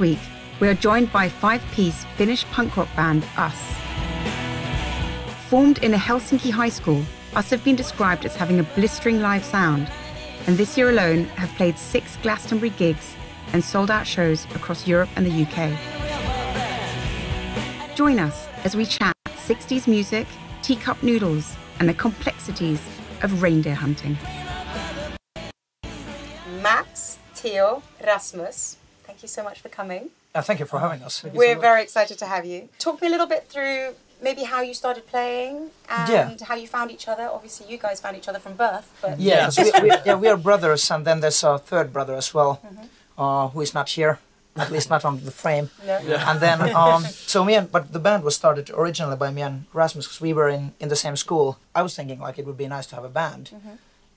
Week, we are joined by five piece Finnish punk rock band US. Formed in a Helsinki high school, US have been described as having a blistering live sound, and this year alone have played six Glastonbury gigs and sold out shows across Europe and the UK. Join us as we chat 60s music, teacup noodles, and the complexities of reindeer hunting. Max, Theo, Rasmus, thank you so much for coming. Uh, thank you for having us. We're very excited to have you. Talk me a little bit through maybe how you started playing and Yeah. how you found each other. Obviously, you guys found each other from birth, but Yeah, 'cause we, we, yeah, we are brothers, and then there's a third brother as well, uh, who is not here, at least not on the frame. no. And then, um, so me and but the band was started originally by me and Rasmus because we were in in the same school. I was thinking like it would be nice to have a band.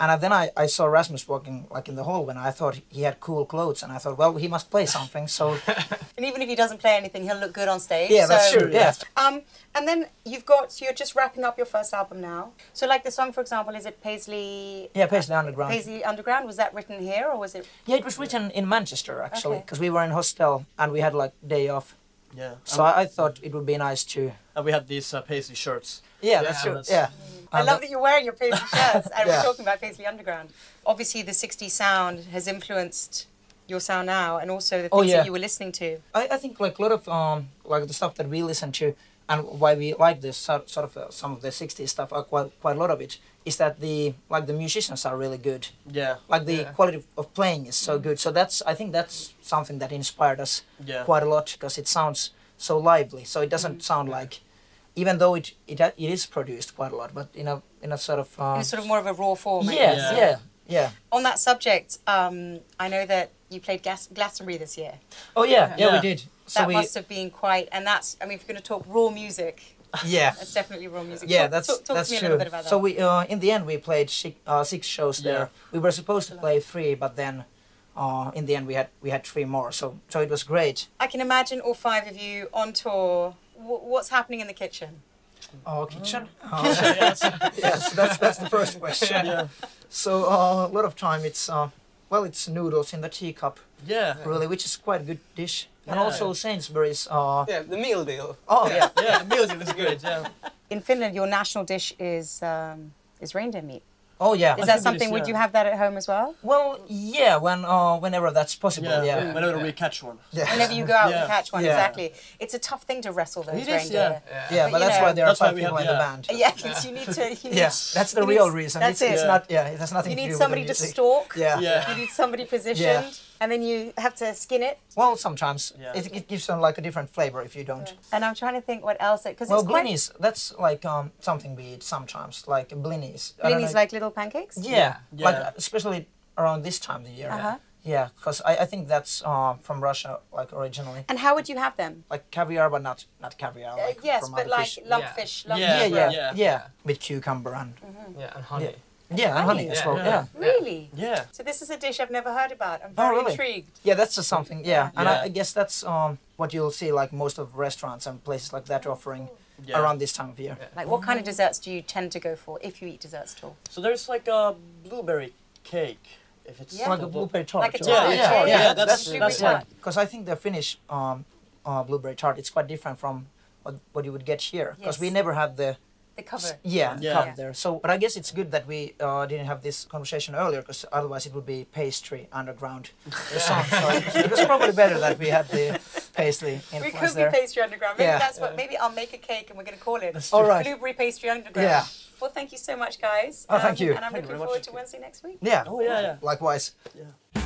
And then I, I saw Rasmus walking like in the hallway, and I thought he had cool clothes, and I thought, well, he must play something. So And even if he doesn't play anything, he'll look good on stage. yeah, that's true. Yeah, Um, and then you've got so you're just wrapping up your first album now. So like the song, for example, is it Paisley? yeah, Paisley Underground. Paisley Underground. Was that written here or was it? Yeah, it was written in Manchester actually, Okay. because we were in hostel and we had like day off. Yeah. So I, I thought it would be nice to. and we had these uh, paisley shirts. Yeah, that's true. that's- Yeah. I And, love that you're wearing your Paisley shirts, and Yeah. we're talking about Paisley Underground. Obviously, the '60s sound has influenced your sound now, and also the things Oh, yeah. that you were listening to. I, I think like a lot of um like the stuff that we listen to and why we like this sort, sort of uh, some of the 60s stuff uh, quite quite a lot of it is that the like the musicians are really good Yeah. like the yeah. quality of, of playing is so good so that's i think that's something that inspired us Yeah. quite a lot because it sounds so lively so it doesn't sound like even though it, it it is produced quite a lot but in a in a sort of uh, In a sort of more of a raw form. I yeah, guess. yeah yeah On that subject, um, I know that you played Gas- Glastonbury this year. oh yeah yeah, we did so that we must have been quite, and that's. I mean, if you're going to talk raw music, yeah that's definitely raw music. Yeah, Talk- that's talk, talk that's to me true. a little bit about that. So we, uh, in the end, we played six, uh, six shows there. We were supposed to play three, but then, uh, in the end, we had we had three more. So so it was great. I can imagine all five of you on tour. W- what's happening in the kitchen? Oh, kitchen. Uh, yes, that's that's the first question. Yeah. So uh, a lot of time it's uh, well, it's noodles in the teacup, Yeah. really, which is quite a good dish. And also Sainsbury's. Uh, Yeah, the meal deal. oh yeah. Yeah. The music is good. Yeah. In Finland, your national dish is um, is reindeer meat. Oh yeah. Is I that something? is, Would you have that at home as well? Well, yeah. When uh, whenever that's possible. Yeah. Yeah. Whenever we catch one. Yeah. Whenever you go out and catch one, Yeah. exactly. It's a tough thing to wrestle those It is, reindeer. yeah. Yeah, But, but you that's know- why there are That's why five people have- in the band. Yeah, because you need to. You need, Yeah, that's the real need- reason. That's it's, it's it. not. Yeah, it has nothing You to need do somebody with to the music. stalk. Yeah. Yeah. You need somebody positioned, and then you have to skin it. Well, sometimes Yeah. it, it gives them like a different flavor if you don't. And I'm trying to think what else because Well, it's quite. blinis, that's like um something we eat sometimes, like blinis. Blinis like little pancakes. yeah, Yeah. like especially around this time of the year. Uh-huh. Yeah, because I, I think that's uh, from Russia, like originally, And how would you have them? like caviar, but not not caviar. Uh, yes, from but other like fish. lumpfish. Lump Yeah, Yeah, yeah, yeah. yeah, with cucumber and Yeah, and honey. Yeah, and honey as well. yeah. Yeah. Really? Yeah. So this is a dish I've never heard about. I'm Oh, really? intrigued. Yeah, that's just something. Yeah, and Yeah. I, I guess that's um what you'll see like most of restaurants and places like that offering Yeah. around this time of year. Like, what kind of desserts do you tend to go for if you eat desserts at all? So there's like a blueberry cake. If it's Yeah. Like a blueberry tart. Like a or- Yeah, tart. yeah, Yeah, yeah. yeah, That's that's blueberry that's tart. like Because I think the Finnish um, uh, blueberry tart it's quite different from what, what you would get here. Because we never have the The cover. yeah, Yeah. cup there. So, but I guess it's good that we uh, didn't have this conversation earlier because otherwise it would be pastry underground. the song. So it, it was probably better that we had the pastry We could there. be pastry underground. Maybe Yeah. that's what. Maybe I'll make a cake and we're going to call it All right. blueberry pastry underground. Yeah. Well, thank you so much, guys. Oh, thank you. And I'm Thank looking forward much. to Wednesday next week. Yeah. Oh yeah, yeah. Likewise. Yeah.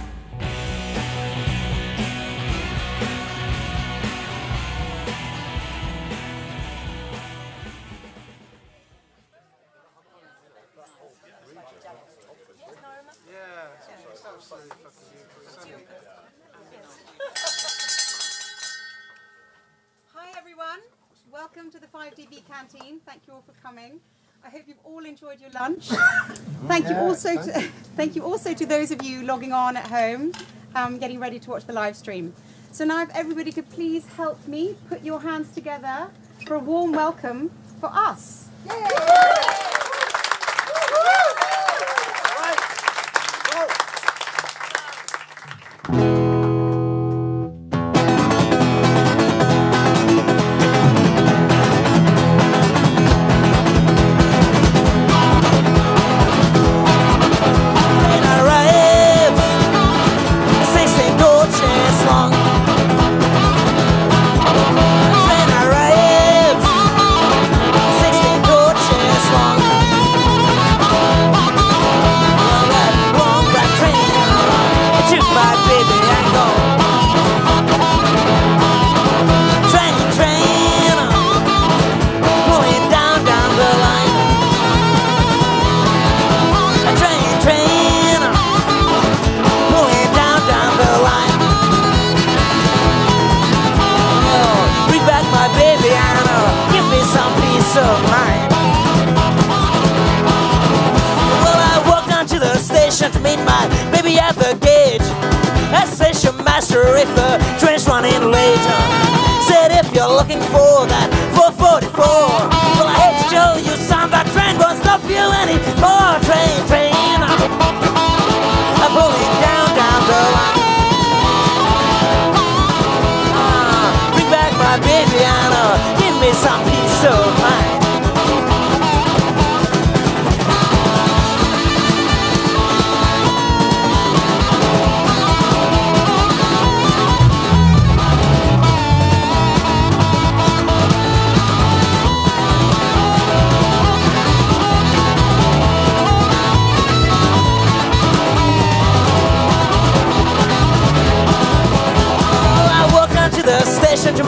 Hi everyone, welcome to the 5DB canteen. Thank you all for coming. I hope you've all enjoyed your lunch. thank you also to thank you also to those of you logging on at home, um, getting ready to watch the live stream. So now, if everybody could please help me put your hands together for a warm welcome for us. station to meet my baby at the gate. That station master if the train's running late. Said if you're looking for that 444, well I hate to tell you, son, that train won't stop you anymore. Train, train,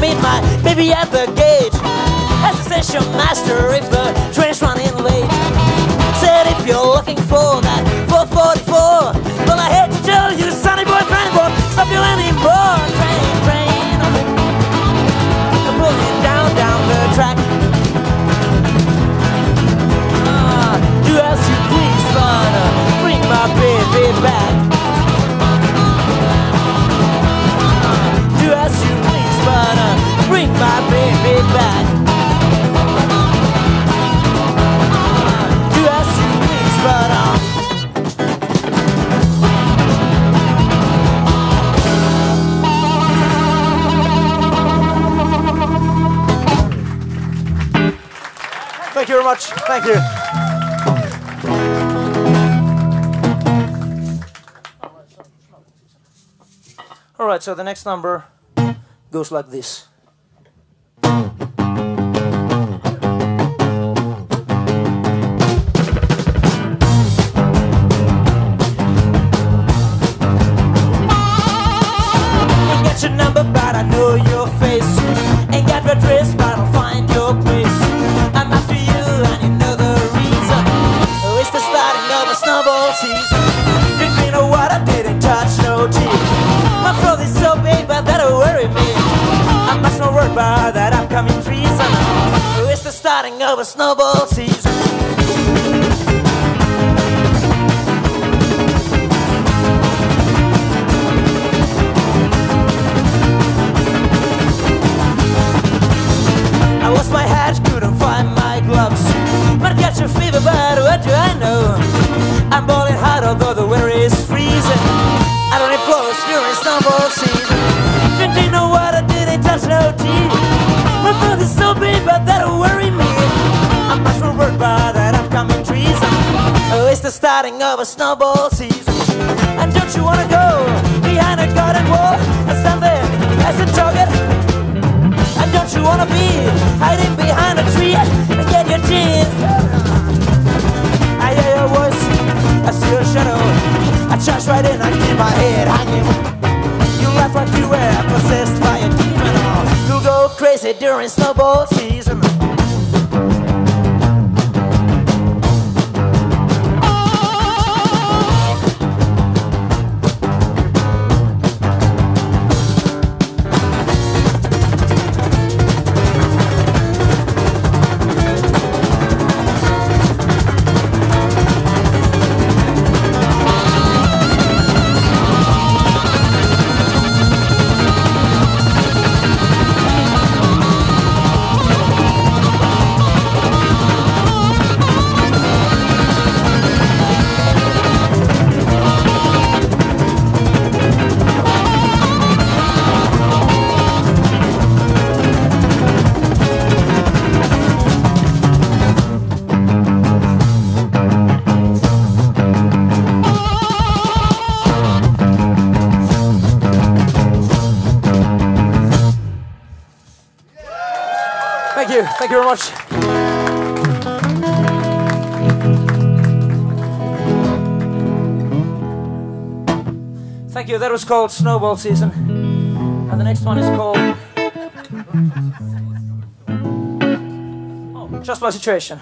meet my baby at the gate. As the station master, if the train's running late, said if you're looking for that 444, well I hate to tell you, sonny boyfriend won't stop you anymore. Train, train, I'm pulling down, down the track. Ah, do as you please, but bring my baby back. Much. Thank you. all right. So the next number goes like this. Your number, but I know your face. Ain't got your address, but I'll find a snowball season. I lost my hat, couldn't find my gloves. I catch a fever, but what do I know? I'm balling hard, although the weather is freezing. I don't need clothes during snowball season. Drinking no water, didn't touch no tea. Starting of a snowball season. And don't you wanna go behind a garden wall and stand there as a target? And don't you wanna be hiding behind a tree and get your jeans? I hear your voice, I see your shadow. I charge right in, I keep my head hanging. You laugh like you were possessed by a demon. You'll go crazy during snowball season. Thank you. Very much. Thank you. That was called Snowball Season. And the next one is called. Oh, Just My Situation.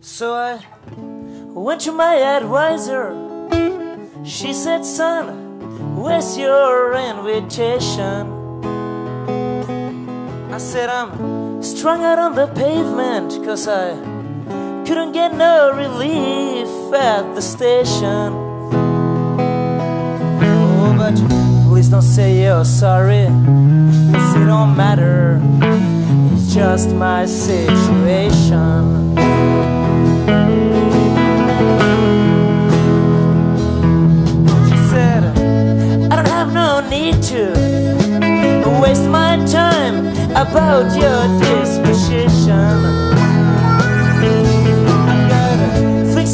So I went to my advisor. She said, Son, miss your invitation. I said I'm strung out on the pavement cause I couldn't get no relief at the station. Oh, but please don't say you're sorry, cause it don't matter. It's just my situation. waste my time about your disposition.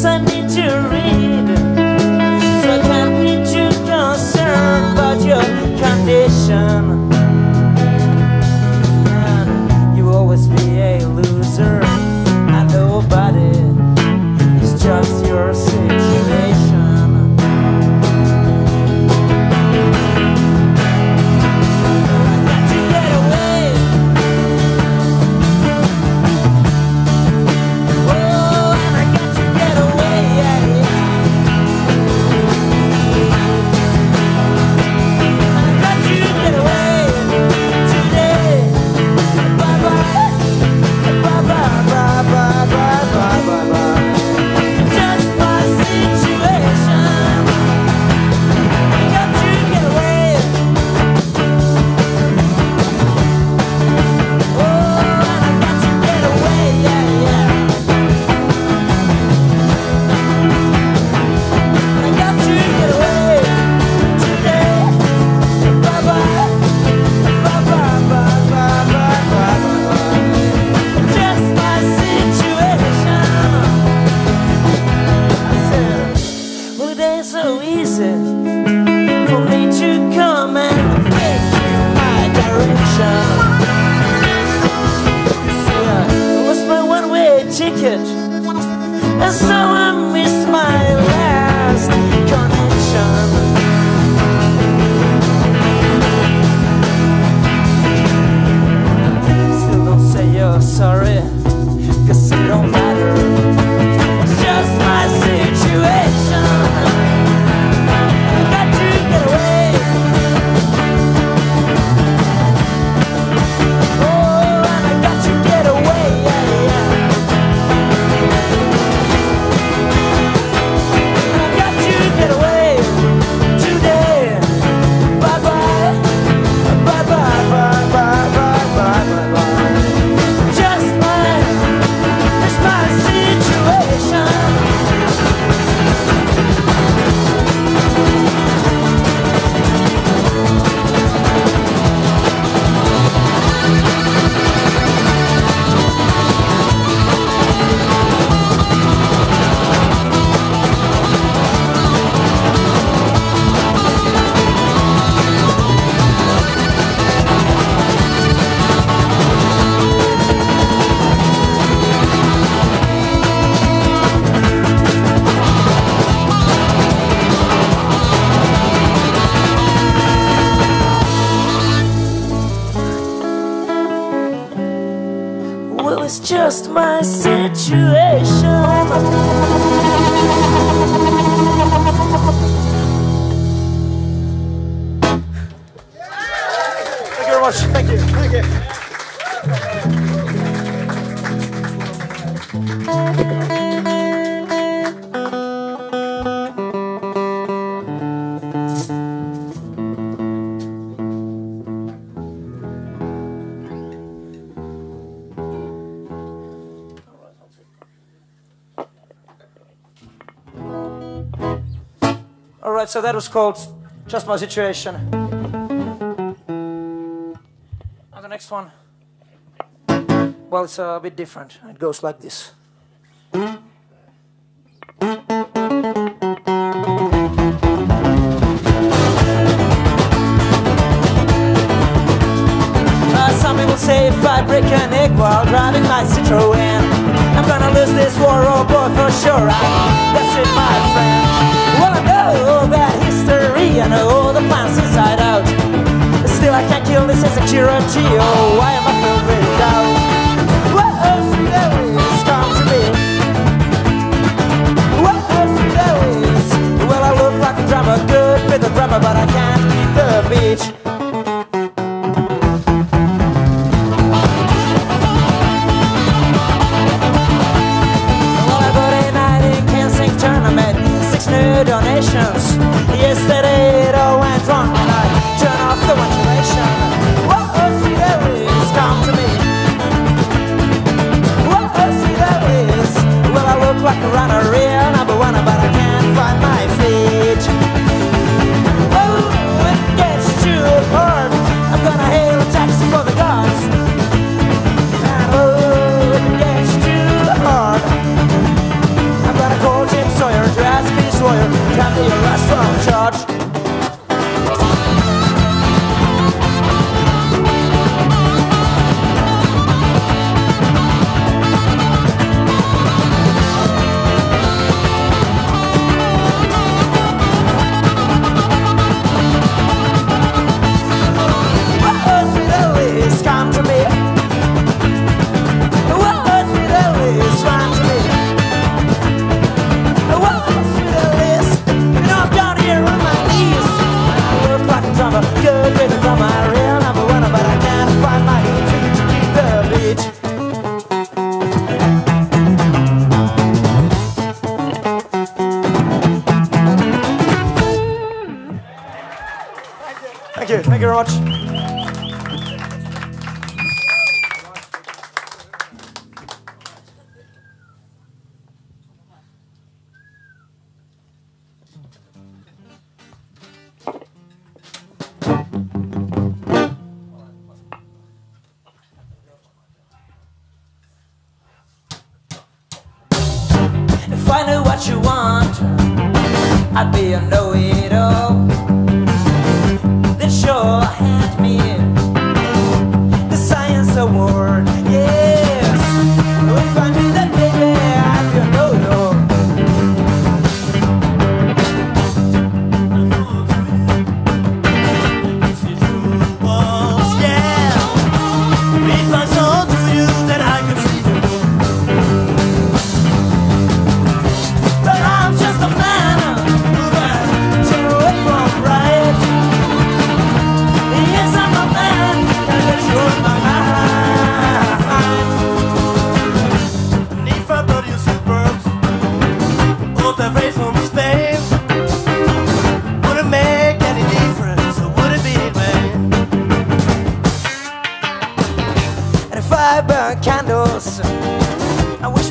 I need to read, so I can't be too concerned about your condition. just my situation. so that was called Just My Situation. Now the next one, well, it's a bit different. It goes like this. I'd be a know-it-all.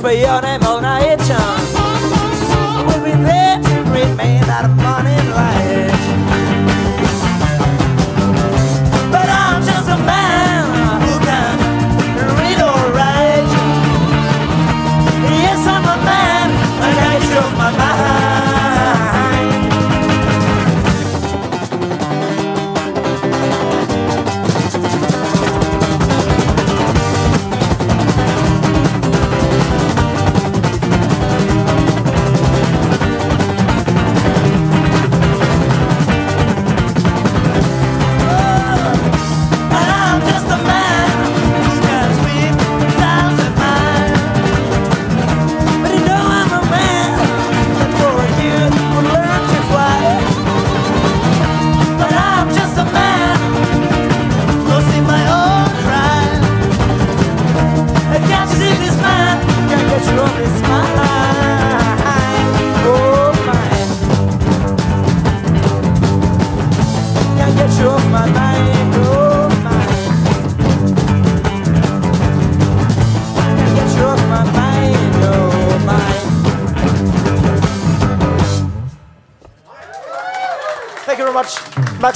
coglione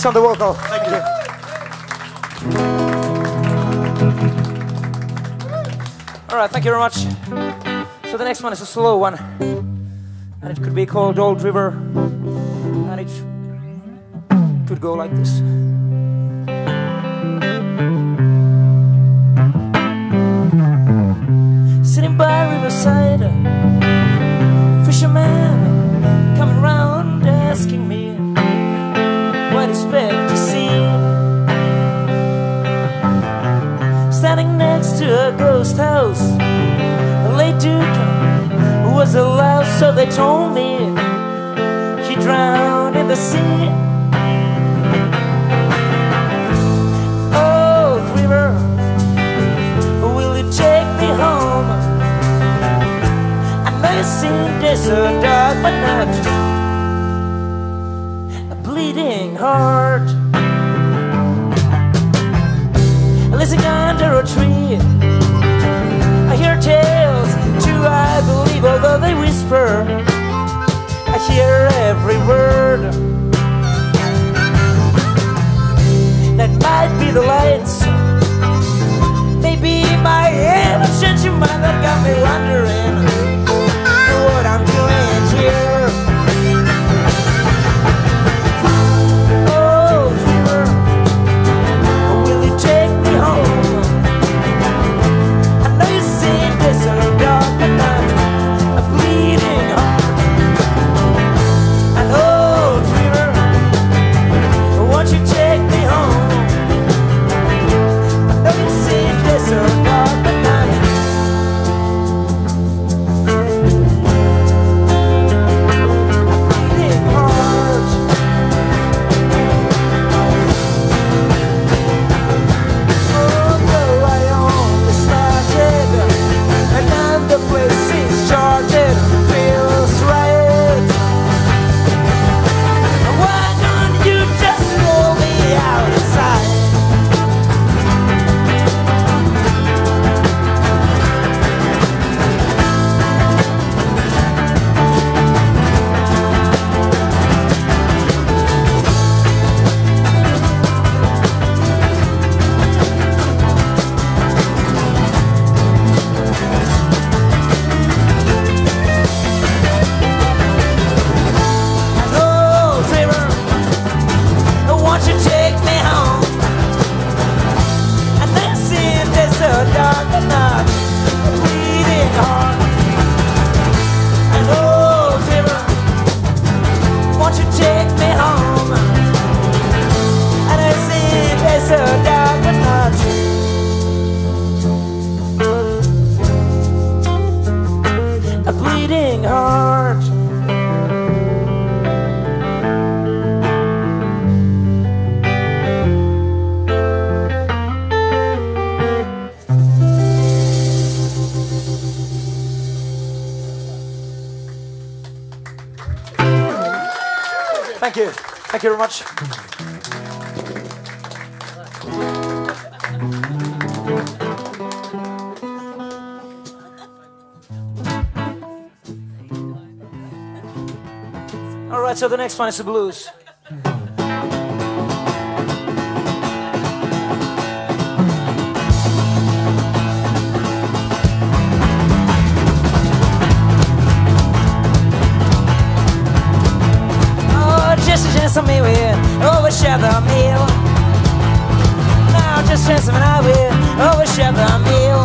Alexander Walker. Thank you. All right, thank you very much. So the next one is a slow one, and it could be called Old River, and it could go like this. next to a ghost house. A lady Duke was allowed, so they told me she drowned in the sea. Oh, river, will you take me home? I know you seem desert, dark, but not a bleeding heart. missing under a tree. I hear tales, too, I believe, although they whisper. I hear every word. That might be the lights. Maybe my innocent, you might have got me wondering what I'm doing here. Next one is the blues. Oh, chance me will overshare the meal. Now, just chance on I will overshare the meal.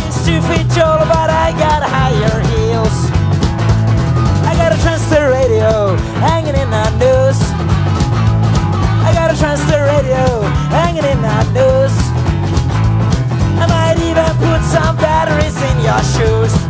She's two feet tall, but I got higher heels. I got a transistor radio hanging in the noose. I got a transistor radio hanging in the noose. I might even put some batteries in your shoes.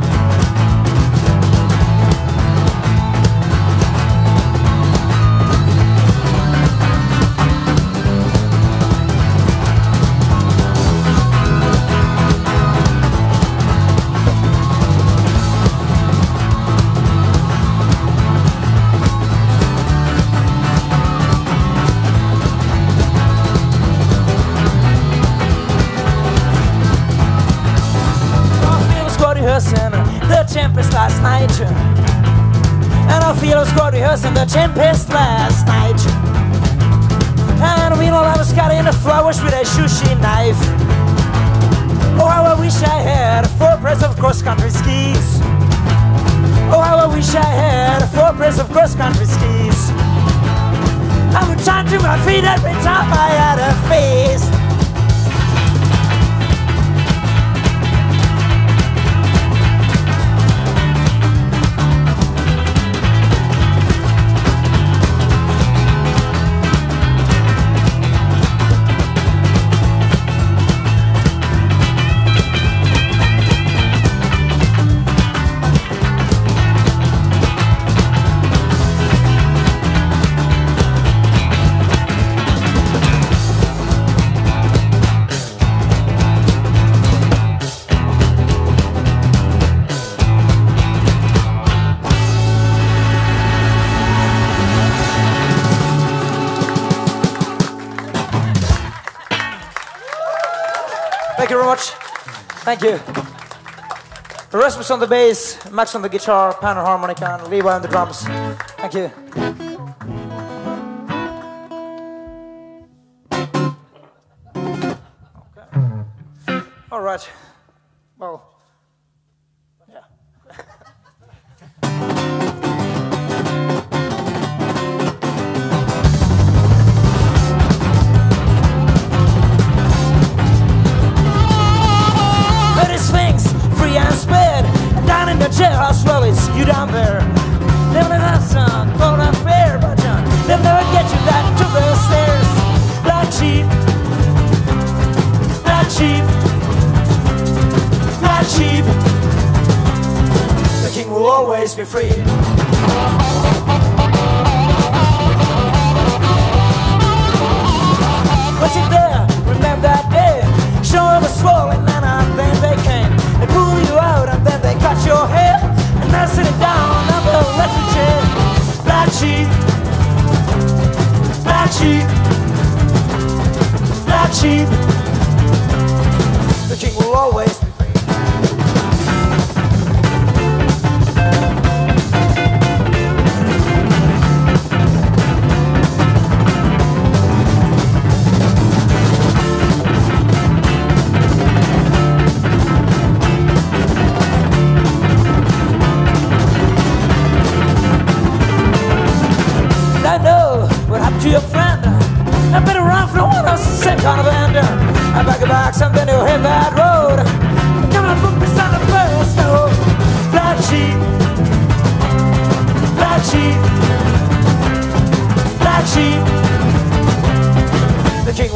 Rehearsing the Tempest last night. And our feel I squad rehearsing the Tempest last night. And meanwhile I was cutting the flowers with a sushi knife. Oh, how I wish I had four pairs of cross-country skis. Oh, how I wish I had four pairs of cross-country skis. I would turn to my feet every time I had a feast. Thank you. Rasmus on the bass, Max on the guitar, Pan on harmonica, and Levi on the drums. Thank you. Okay. All right. Well, And down in the well, it's you down there. Never have son, don't have fair, but John They'll never get you back to the stairs. Black sheep Black sheep Black sheep The king will always be free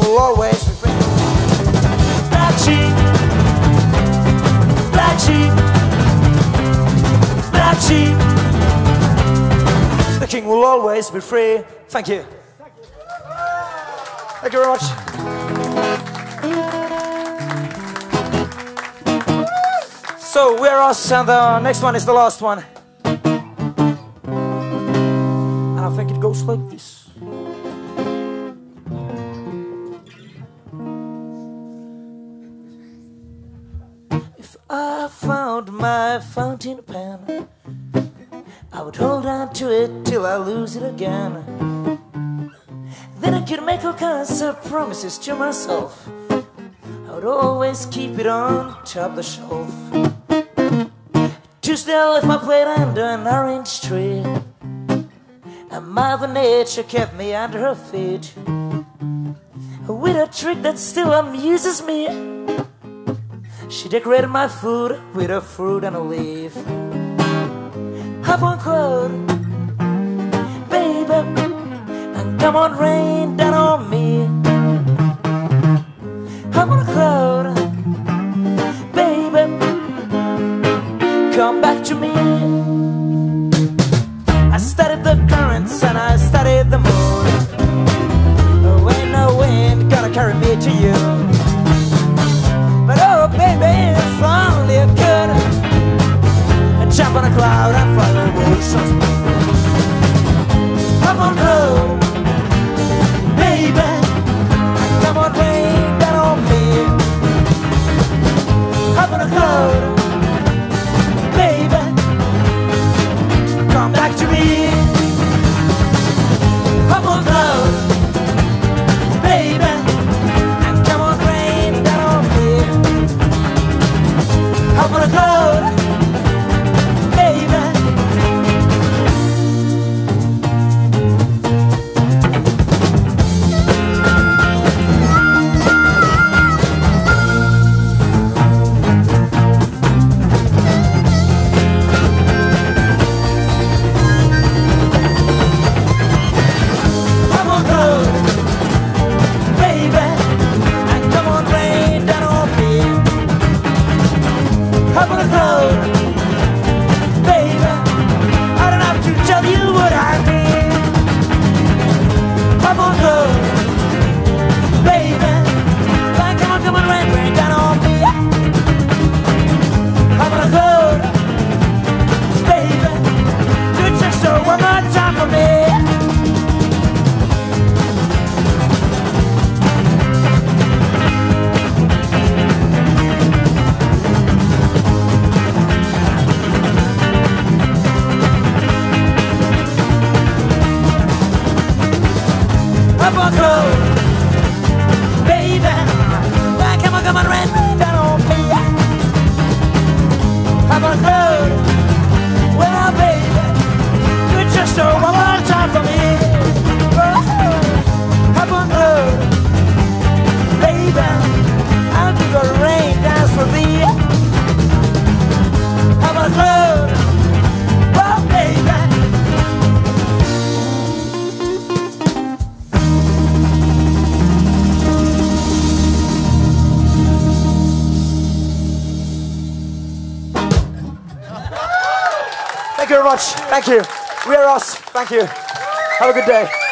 will always be friends. Black sheep, black sheep, black sheep. The king will always be free. Thank you. Thank you very much. So we're us, and the next one is the last one. And I think it goes like this. Found my fountain pen, I would hold on to it till I lose it again. Then I could make all kinds of promises to myself. I would always keep it on top the shelf. Tuesday I left my plate under an orange tree. And Mother Nature kept me under her feet. With a trick that still amuses me. She decorated my food with a fruit and a leaf. Hop on cloud, baby, and come on rain down on me. Hop on a cloud, baby, come back to me. Clothes, baby. Now come on, come on, down on me. Well, baby, it just so one much. Thank you. We are us. Thank you. Have a good day.